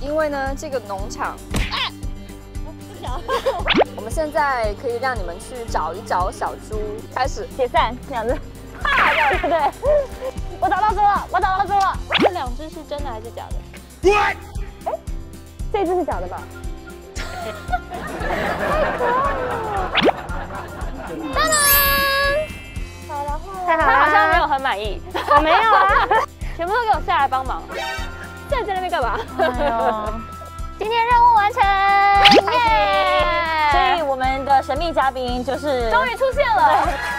因为呢，这个农场，我们现在可以让你们去找一找小猪。开始解散，这样子，啪，这样对不对？我找到猪了，我找到猪了。这两只是真的还是假的？哎，这只是假的吧？当当，好，然后他好像没有很满意。我没有啊。全部都给我下来帮忙。现在在那边干嘛？哎，今天任务完成，耶！所以我们的神秘嘉宾就是终于出现了。